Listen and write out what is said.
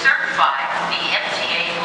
certify the MTA